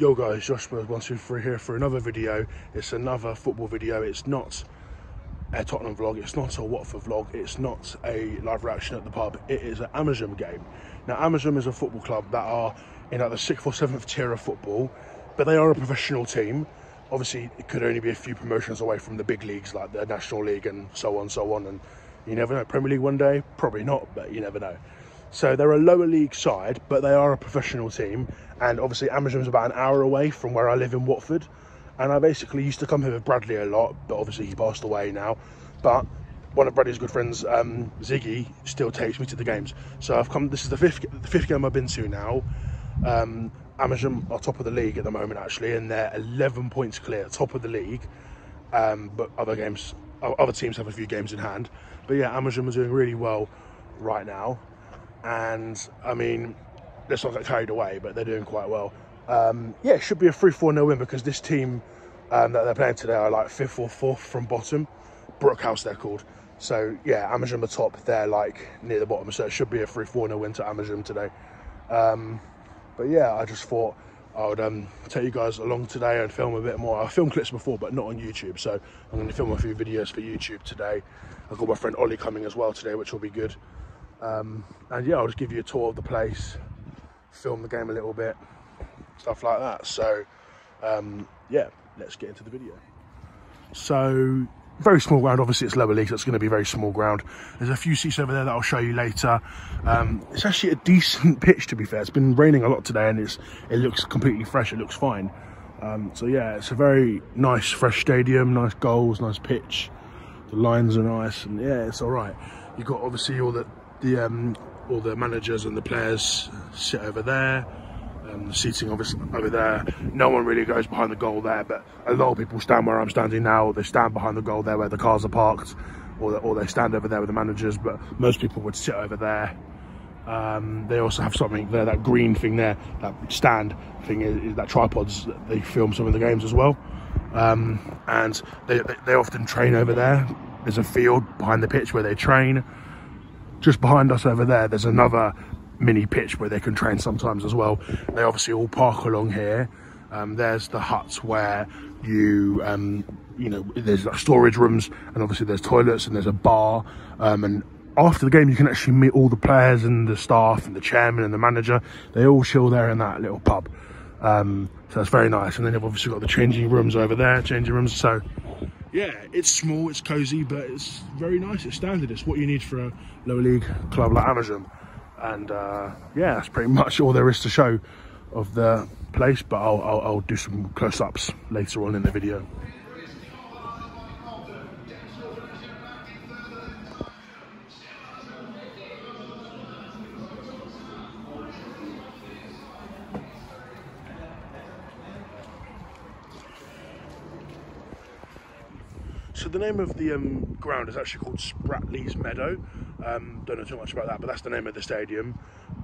Yo guys, Josh Spurs123 here for another video. It's another football video. It's not a Tottenham vlog, it's not a Watford vlog, it's not a live reaction at the pub, it is an Amersham game. Now Amersham is a football club that are in like the sixth or seventh tier of football, but they are a professional team. Obviously, it could only be a few promotions away from the big leagues like the National League and so on, so on. And you never know, Premier League one day, probably not, but you never know. So they're a lower league side, but they are a professional team. And obviously, Amersham's about an hour away from where I live in Watford. And I basically used to come here with Bradley a lot, but obviously he passed away now. But one of Bradley's good friends, um, Ziggy, still takes me to the games. So I've come. This is the fifth the fifth game I've been to now. Um, Amersham are top of the league at the moment, actually, and they're 11 points clear, top of the league. Um, but other games, other teams have a few games in hand. But yeah, Amersham are doing really well right now and I mean, let's not get carried away, but they're doing quite well. Um, yeah, it should be a 3 4 0 win because this team um, that they're playing today are like fifth or fourth from bottom. Brookhouse, they're called. So yeah, Amersham the top, they're like near the bottom. So it should be a 3 4 0 win to Amersham today. Um, but yeah, I just thought I would um, take you guys along today and film a bit more. I've filmed clips before, but not on YouTube. So I'm going to film a few videos for YouTube today. I've got my friend Ollie coming as well today, which will be good. Um, and yeah, I'll just give you a tour of the place, film the game a little bit, stuff like that. So um, yeah, let's get into the video. So very small ground, obviously it's lower league, so it's going to be very small ground. There's a few seats over there that I'll show you later. Um, it's actually a decent pitch to be fair. It's been raining a lot today and it's it looks completely fresh, it looks fine. Um, so yeah, it's a very nice fresh stadium, nice goals, nice pitch. The lines are nice and yeah, it's all right. You've got obviously all the the um, all the managers and the players sit over there. Um, the seating obviously over there. No one really goes behind the goal there, but a lot of people stand where I'm standing now. They stand behind the goal there where the cars are parked, or, or they stand over there with the managers. But most people would sit over there. Um, they also have something there, that green thing there, that stand thing is, is that tripods. They film some of the games as well, um, and they, they they often train over there. There's a field behind the pitch where they train just behind us over there, there's another mini pitch where they can train sometimes as well. They obviously all park along here. Um, there's the huts where you, um, you know, there's like storage rooms and obviously there's toilets and there's a bar. Um, and after the game, you can actually meet all the players and the staff and the chairman and the manager. They all chill there in that little pub. Um, so that's very nice. And then you've obviously got the changing rooms over there, changing rooms. So yeah, it's small, it's cosy, but it's very nice. It's standard. It's what you need for a lower league club like Amersham. And uh, yeah, that's pretty much all there is to show of the place. But I'll, I'll, I'll do some close-ups later on in the video. So the name of the um, ground is actually called Spratley's Meadow. Um, don't know too much about that, but that's the name of the stadium,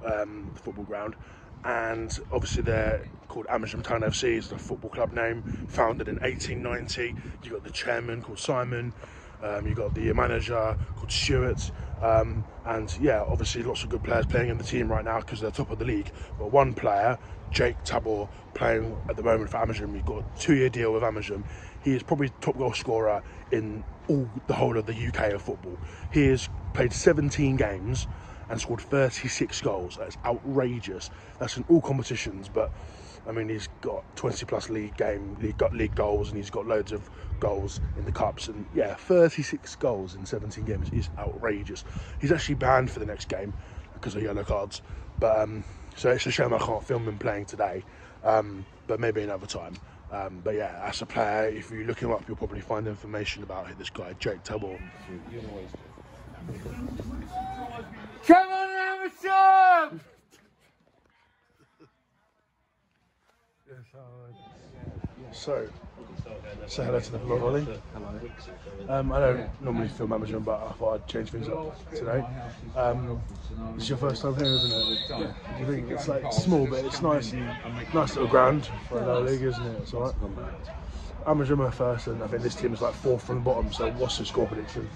um, the football ground. And obviously they're called Amersham Town FC, is the football club name, founded in 1890. You've got the chairman called Simon, um, you've got the manager called Stuart, um, and yeah, obviously lots of good players playing in the team right now because they're top of the league. But one player, Jake Tabor, playing at the moment for Amersham, he's got a two-year deal with Amersham. He is probably top goal scorer in all the whole of the UK of football. He has played 17 games and scored 36 goals. That's outrageous. That's in all competitions, but I mean, he's got 20 plus league game, he's got league goals, and he's got loads of goals in the cups. And yeah, 36 goals in 17 games is outrageous. He's actually banned for the next game because of yellow cards. But um, so it's a shame I can't film him playing today. Um, but maybe another time. Um, but yeah, as a player, if you look him up, you'll probably find information about this guy, Jake Tabor. Come on, Amersham! So, say hello to the vlog, Ollie. Um, I don't normally film Amersham, but I thought I'd change things up today. Um, this is your first time here, isn't it? Yeah. Do you think it's like small, but it's nice, nice little ground for a lower league, isn't it? It's alright. Amersham are first, and I think this team is like fourth from the bottom. So, what's the score prediction?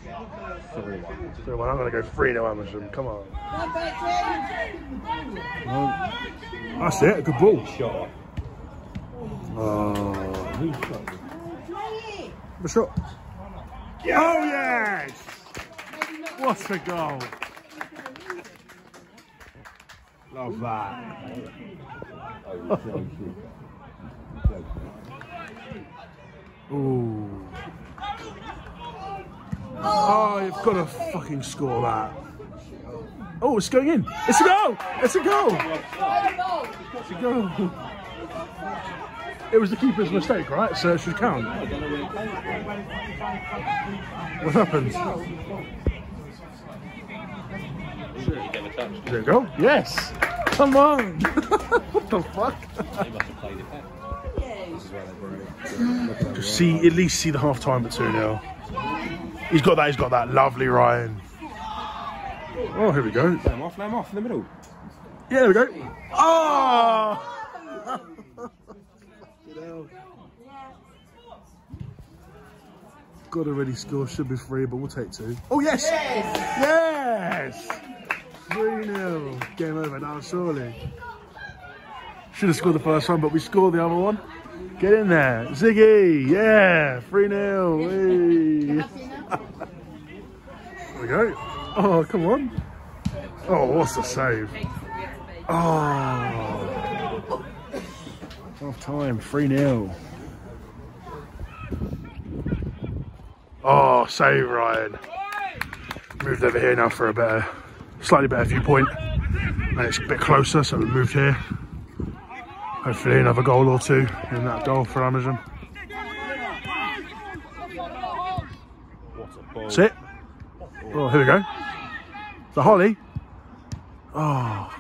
Three-one. Three-one. I'm going to go three 0 Amersham. Come on. That's it. Good ball. Shot. Uh, oh yes! What a goal! Love that. Ooh. Oh, you've got to fucking score that. Oh, it's going in. It's a goal. It's a goal. It's a goal. It was the keeper's mistake, right? So it should count. What happens? There you go. Yes. Come on. what the fuck? Just see, at least see the half time at 2 0. He's got that, he's got that. Lovely, Ryan. Oh, here we go. Him off, him off in the middle. Yeah, there we go. Oh! Got already score, should be three, but we'll take two. Oh, yes! Yes! 3 0. Game over now, surely. Should have scored the first one, but we scored the other one. Get in there. Ziggy, yeah, 3 0. There we go. Oh, come on. Oh, what's the save? Oh. Half time, 3 0. Oh, save Ryan. Moved over here now for a better, slightly better viewpoint. And it's a bit closer, so we moved here. Hopefully another goal or two in that goal for Amersham. That's it. Oh, here we go. The Holly. Oh,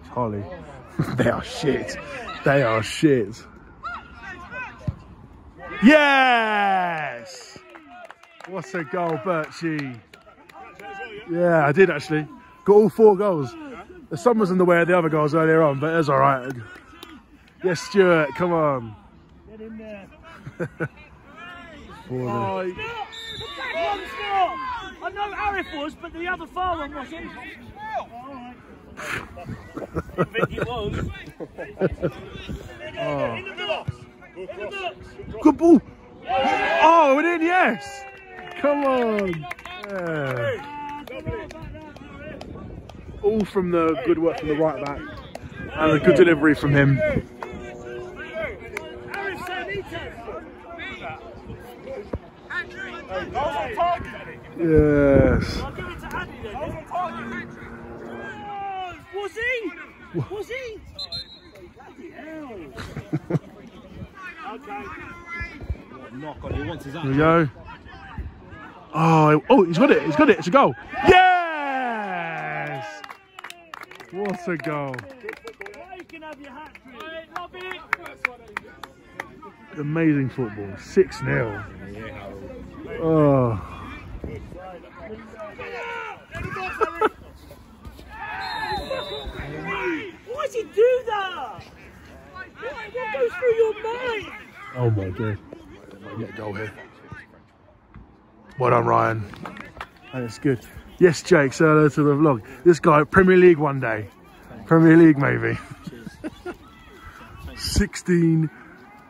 it's Holly. they are shit. They are shit. Yes! What a goal, Birchie. Yeah, I did actually. Got all four goals. The sun was in the way of the other goals earlier on, but it was all right. Yes, Stuart, come on. Get in there. For Oh, the back one's not. I know Arif was, but the other far one wasn't. I think it was. Good ball. Oh, it in, yes. Come on. Yeah. All from the good work from the right back and a good delivery from him. Yes. I'll give it to Andy then. Was he? Was he? Here we go. Oh, oh, he's got it. He's got it. It's a goal. Yes. What a goal. Amazing football. 6 0. Oh. Why does he do that? What goes through your mind? Oh my god. Get a goal here. Well done, Ryan. And it's good. Yes, Jake, say hello to the vlog. This guy, Premier League one day. Premier League, maybe. 16,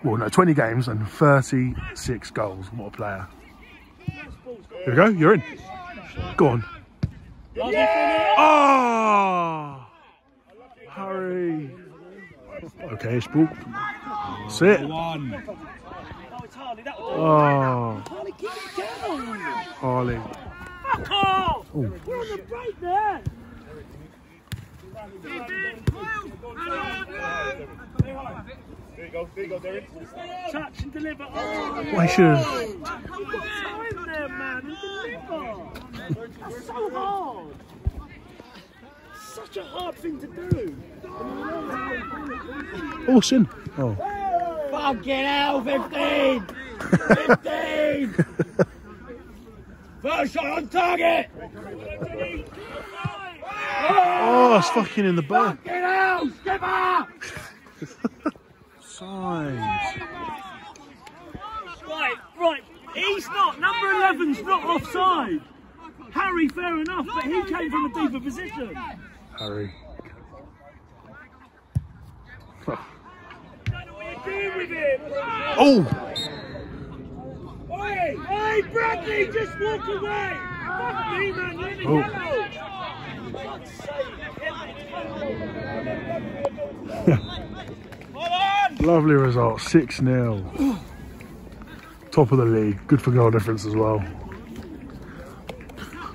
well, no, 20 games and 36 goals. What a player. Here we go, you're in. Go on. Ah! Oh! Hurry. Okay, it's ball. That's it. One. Oh, Harley. That was Harley, keep it down. Harley. Fuck off. We're on the break there. Touch and deliver. Oh, Why should have. Time there, man, and deliver. That's so hard. Such a hard thing to do. Oh, sin. Oh. Fucking hell, 15! 15! First shot on target! Oh, it's fucking in the back. Fucking hell, skipper! Signs. Right, right. He's not, number 11's not offside. Harry, fair enough, but he came from a deeper position. Harry. Don't know what you're doing with him. Oh! Hey, Bradley, just walk away. Fuck me, man. You're the Oh. yellow. Fuck's sake. Hold on. Lovely result, 6 0. Top of the league, good for goal difference as well.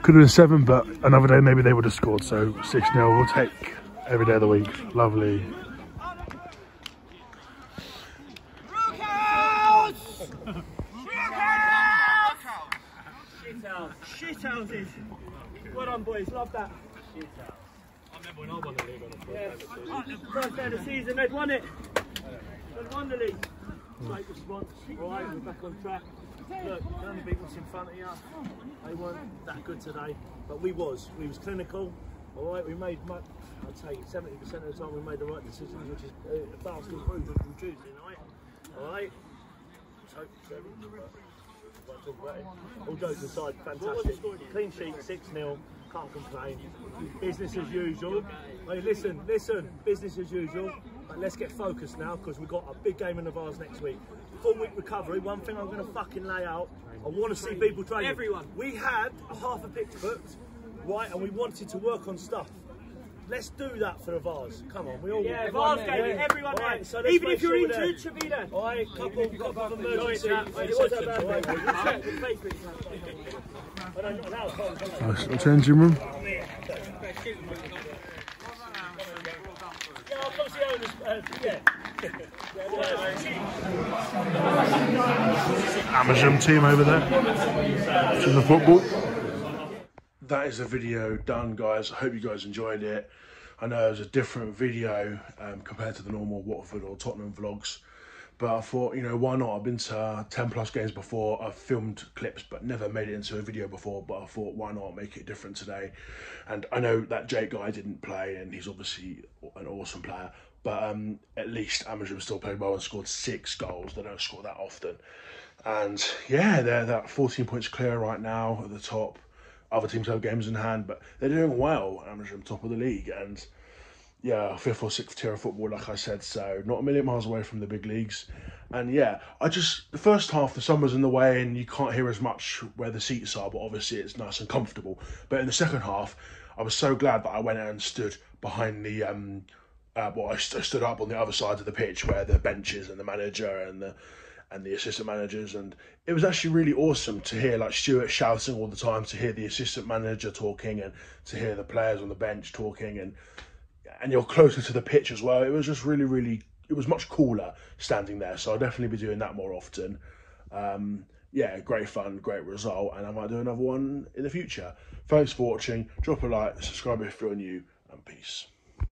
Could have been 7, but another day maybe they would have scored, so 6 0 we'll take every day of the week. Lovely. Shit house. Shit houses. Well done, boys. Love that. Shit house. I remember when I won the league on the season. They'd won it. They'd won the league. Great response. We're back on track. Look, the only beat what's in front of you. They weren't that good today, but we was. We was clinical. All right, we made much. I'd say 70% of the time we made the right decisions, which is uh, a vast improvement from Tuesday night. All right. So, so. All jokes aside, fantastic. Clean sheet, 6 0. Can't complain. Business as usual. Hey, listen, listen. Business as usual. But let's get focused now because we've got a big game in the Vase next week. Full week recovery. One thing I'm going to fucking lay out. I want to see people training. Everyone. We had a half a pitch booked, right, and we wanted to work on stuff. Let's do that for the Vase. Come on, we all Yeah, everyone Vars there, game, yeah. everyone All right, there. so let's Even if you're sure we're injured, there. should be there. All right, couple, couple of emergency Sorry, chat. It was a exceptions. bad all right. day. Check with Facebook. I don't know, now it's fine, it's fine. Nice little changing room. Yeah, I'll come see owners. Uh, yeah. Amersham team over there. Watching the football. That is the video done, guys. I hope you guys enjoyed it. I know it was a different video um, compared to the normal Watford or Tottenham vlogs. But I thought, you know, why not? I've been to uh, 10 plus games before. I've filmed clips, but never made it into a video before. But I thought, why not make it different today? And I know that Jake guy didn't play, and he's obviously an awesome player. But um, at least Amersham still played well and scored six goals. They don't score that often. And yeah, they're that 14 points clear right now at the top. Other teams have games in hand, but they're doing well. Amersham top of the league, and yeah, fifth or sixth tier of football, like I said, so not a million miles away from the big leagues. And yeah, I just the first half the summer's in the way and you can't hear as much where the seats are, but obviously it's nice and comfortable. But in the second half, I was so glad that I went out and stood behind the um uh, well, I st- stood up on the other side of the pitch where the benches and the manager and the and the assistant managers, and it was actually really awesome to hear like Stuart shouting all the time, to hear the assistant manager talking, and to hear the players on the bench talking, and and you're closer to the pitch as well. It was just really, really, it was much cooler standing there. So I'll definitely be doing that more often. Um, yeah, great fun, great result, and I might do another one in the future. Thanks for watching. Drop a like, subscribe if you're new, and peace.